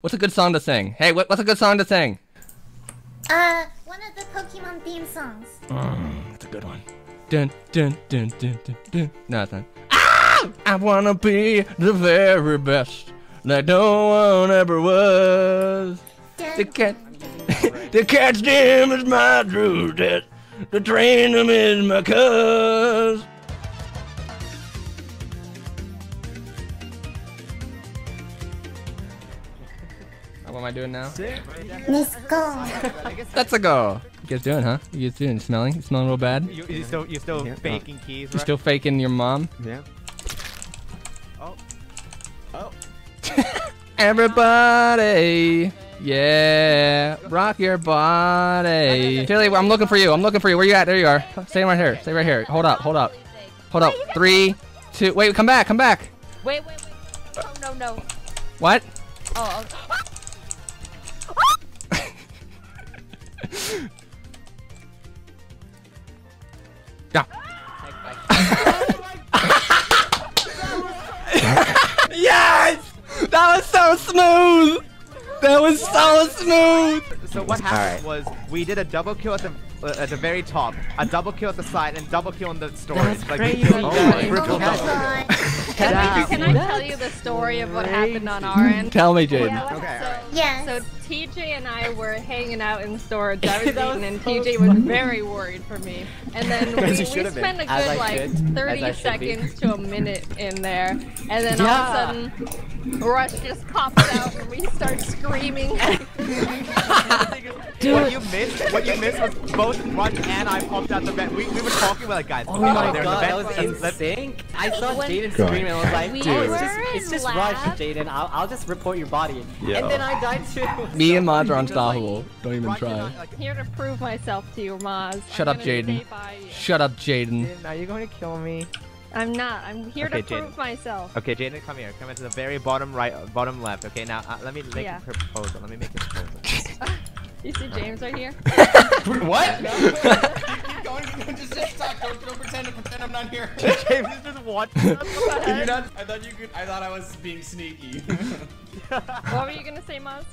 What's a good song to sing? Hey, what, what's a good song to sing? Uh, one of the Pokemon theme songs. Mm, that's a good one. Dun dun dun dun dun dun. No, it's not. Ah! I wanna be the very best, like no one ever was. To catch, to catch them is my true test. To train them is my cause. I doing now? Let's go. That's a go. You guys doing, huh? You guys doing? Smelling? You smelling real bad? You, you still you still faking keys, You right? still faking your mom? Yeah. Oh. Oh. Everybody, yeah, rock your body. Chili, I'm looking for you. I'm looking for you. Where you at? There you are. Stay right here. Stay right here. Hold up. Hold up. Hold up. Three, two. Wait. Come back. Come back. Wait, wait, wait. Oh, no, no. What? Oh, oh. Yeah. yes! That was so smooth. That was so smooth. So what happened was we did a double kill at the uh, at the very top, a double kill at the side, and double kill in the storage. That's like crazy, killed guys. like, Oh triple double. god. Can, I, can I tell you the story of what happened on our end? Tell me, Jaiden. Yeah, Okay, so, alright. Yes. So TJ and I were hanging out in the storage. I was eating, and TJ was very worried for me. And then we, we As you should have been. spent a good like should. 30 As I should be. seconds to a minute in there, and then Yeah. all of a sudden, Rush just pops out and we start screaming. Dude. What you missed, what you missed was both Rush and I popped out the vent. We, we were talking about like guys. Oh my they're in the god, that was let's- in sync. I saw Jaiden God. scream and I was like, We dude, it's just, it's just rush, Jaiden. I'll, I'll just report your body. Yeah. And then I died too. Me and mods are Because, like, unstoppable. Don't even try. I, like, Here to prove myself to you, Maz. Shut up, Jaiden. stay by you. Shut up, Jaiden. Jaiden, are you going to kill me? I'm not. I'm here Okay, to Jaiden. prove myself. Okay, Jaiden, come here. Come into the very bottom right, uh, bottom left. Okay, now uh, let me make Yeah. a proposal. Let me make a proposal. You see James right here? What? No. Keep going. Just, just stop. Don't, don't pretend to pretend I'm not here. James is just watching. us. Did not? I thought you could. I thought I was being sneaky. What were you gonna say, Maz?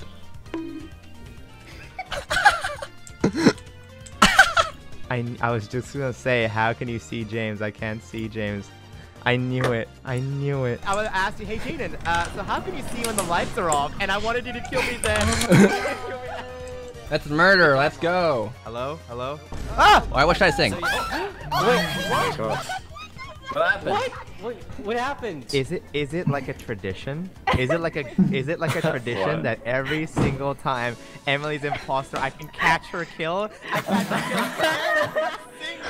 I, I was just gonna say, how can you see James? I can't see James. I knew it. I knew it. I was ask you, hey Jaiden, uh, so how can you see when the lights are off? And I wanted you to kill me then. That's murder. Let's go. Hello? Hello? Ah! Alright, what should I sing? What happened? What? What, what happened? Is it is it like a tradition? Is it like a is it like a tradition that every single time Emily's imposter, I can catch her kill? I catch her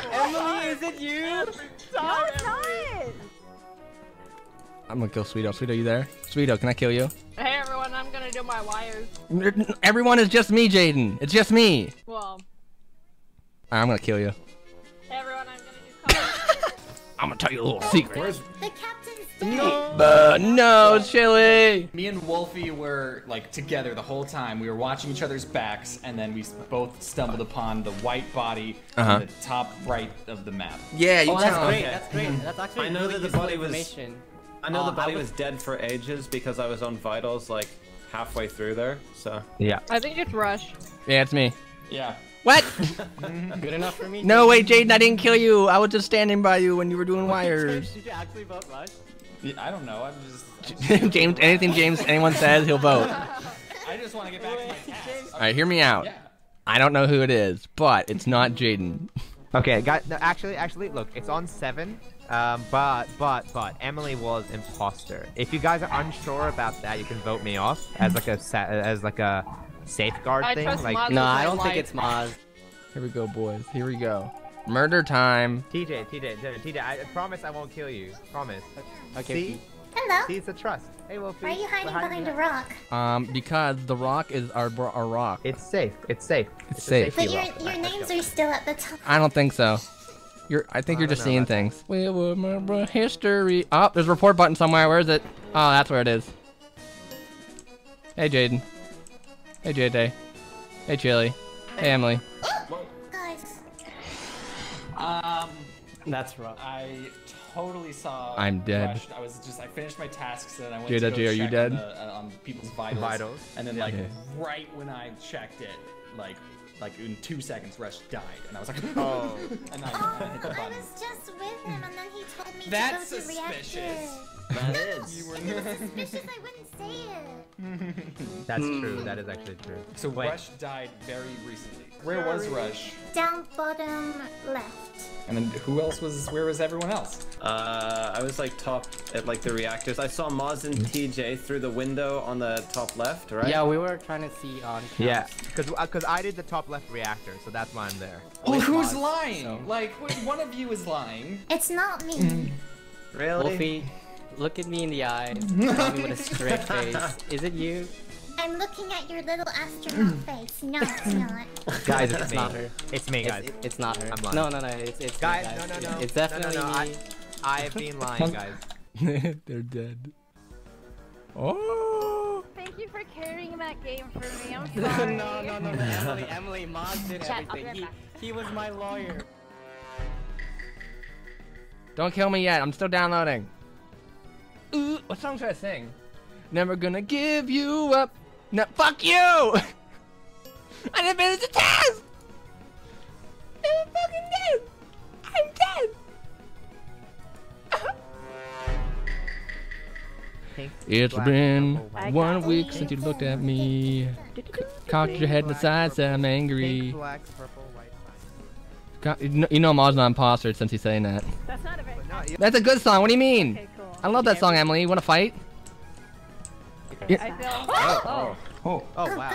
kill. Emily, is it you? No, it's not. I'm gonna kill Sweeto. Sweeto, you there? Sweeto, can I kill you? Hey everyone, I'm gonna do my wires. Everyone is just me, Jaiden. It's just me. Well, Alright, I'm gonna kill you. I'm gonna tell you a little secret. The captain's dead. Uh, no, Chili. Me and Wolfie were like together the whole time. We were watching each other's backs, and then we both stumbled upon the white body Uh-huh. on the top right of the map. Yeah, you Oh, that's tell great. him. That's great. That's actually I know really that the body was- I know Uh, the body I was dead for ages because I was on vitals like halfway through there. So Yeah. I think it's Rush. Yeah, it's me. Yeah. What? Good enough for me. no, wait, Jaiden, I didn't kill you. I was just standing by you when you were doing wires. Did you actually vote Rush? Yeah, I don't know. I'm just. James, anything James, anyone says, he'll vote. I just want to get back to my task. All right, hear me out. Yeah. I don't know who it is, but it's not Jaiden. Okay, got no, actually actually look, it's on seven. Um, but but but Emily was imposter. If you guys are unsure about that, you can vote me off as like a sa- as like a safeguard I thing. trust Like Maz. No, I don't think it's Maz. Here we go, boys. Here we go. Murder time. TJ, TJ, TJ, TJ, I promise I won't kill you. Promise. Okay. See, Hello. see, it's a trust. Hey, Wolfie. Why are you hiding we're behind a rock? Um, because the rock is our our rock. It's safe. It's safe. It's a safe. But your rock. your I- I names are still at the top. I don't think so. You're. I think I you're just know seeing things. We will remember history. Oh, there's a report button somewhere. Where is it? Oh, that's where it is. Hey, Jaiden. Hey, JJ. Hey, Chili. Hey, Emily. Guys, Um, That's rough. I totally saw. I'm dead. Rush. I was just. I finished my tasks and I went Jada to go J, are you dead? On, the, uh, on people's vitals. Vitals. And then like Yeah. right when I checked it, like like in two seconds, Rush died, and I was like, Oh. and I, Oh, I hit the I was just with him, and then he told me That's to go to suspicious. reactor. That is. You were If it was suspicious, I wouldn't say it. That's true. That is actually true. So Wait. Rush died very recently. Where was Rush? Down bottom left. And then who else was? Where was everyone else? Uh, I was like top at like the reactors. I saw Maz and TJ through the window on the top left, right? Yeah, we were trying to see on. Yeah, because because I did the top left reactor, so that's why I'm there. Oh, who's Maz, lying? so- Like wait, one of you is lying. It's not Mm. me. Really? Wolfie, look at me in the eye. Tell me with a straight face. Is it you? I'm looking at your little astronaut face. No, it's not. Guys, it's, It's me. not her. It's me, guys. it- it's not her. I'm lying. No, no, no. It's it's me, Guys, guys. no, no, no. It's No, no, definitely no, me. I've been lying, guys. They're dead. Oh. Thank you for carrying that game for me. I'm sorry. no, no, no, Emily, Emily, Maz did Chat, everything. right He, he was my lawyer. Don't kill me yet. I'm still downloading. Ooh, what song should I sing? Never gonna give you up. No, fuck you! I didn't finish the task! I'm fucking dead! I'm dead! It's Black been one week since you looked at me. Cocked your head to the side, said I'm angry. black, purple, white. Co- You know, you Ma's not imposter since he's saying that. That's not a very. That's a good song. What do you mean? Okay, cool. I love that song, Emily. You wanna fight? Yeah. I feel. Oh. Oh, Oh wow.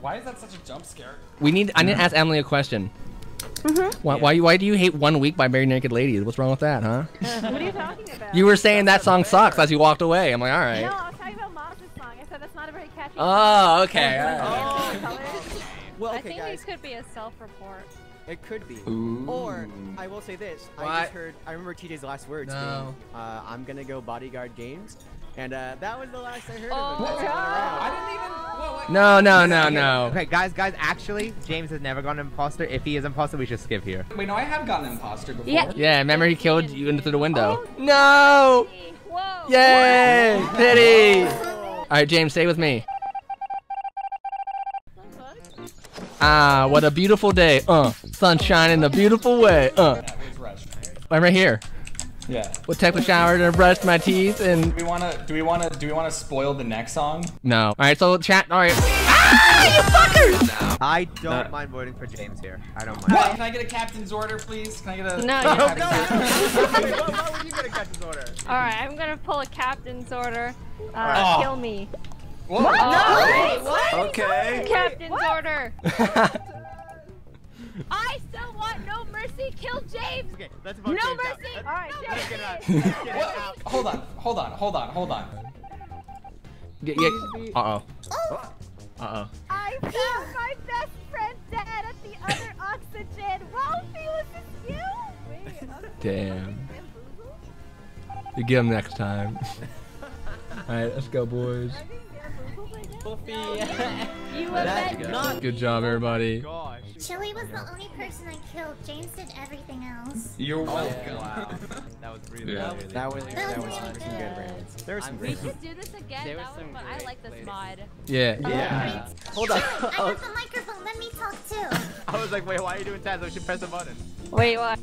why is that such a jump scare? We need. I need to ask Emily a question. Mm-hmm. Why, why? Why do you hate "One Week" by Barenaked Ladies? What's wrong with that, huh? What are you talking about? You were saying that song sucks as you walked away. I'm like, all right. No, I was talking about Maz's song. I said that's not a very catchy. Oh, okay. all song. right. Colors. Well, I think guys, this could be a self-report. It could be. Or I will say this: I just heard. I remember TJ's last words No. being, uh, "I'm gonna go bodyguard games," and uh, that was the last I heard Oh, of him. That's God. I didn't even. Whoa, what? No, no, no, no. Okay, guys, guys. Actually, James has never gone imposter. If he is imposter, we should skip here. Wait, no, I have gotten imposter before. Yeah. Yeah, remember he killed you into the window. Oh, No! Whoa. Yay! Pity! All right, James, stay with me. Ah, what a beautiful day. Uh, sunshine in a beautiful way. Uh, Yeah, where's Rush? I'm right here. Yeah. Well, take the shower and brushed my teeth and Do we wanna? Do we wanna? Do we wanna spoil the next song? no. All right, so chat. All right. Ah, you fuckers! I don't No. mind voting for James here. I don't What? mind. Can I get a captain's order, please? Can I get a? No, Can I you get a don't. why, why would you get a captain's order? All right, I'm gonna pull a captain's order. Uh, Oh. Kill me. Whoa. Oh, wait, what? Okay. Captain's order. I still want no mercy. Kill James. Okay, let's vote No James mercy. out. All right, no let's get out. Let's get out. Hold on. Hold on. Hold on. Hold on. Yeah, yeah. Uh oh. Uh oh. I found my best friend dead at the other oxygen. Wolfie, was this you? Wait, okay. Damn. You get him next time. All right, let's go, boys. Wolfie. You That's avenged not. Good job, everybody. Gosh. Chili was the only person I killed. James did everything else. You're oh, welcome. Oh, Wow. That was really, Yeah. really That was That that was was really some good good. rounds. There was some I'm great. We should do this again. There that was was some fun. I like this mod. Yeah. Oh, yeah. Hold on. I oh. have the microphone. Let me talk too. I was like, wait, why are you doing tabs? I should press a button. Wait, what?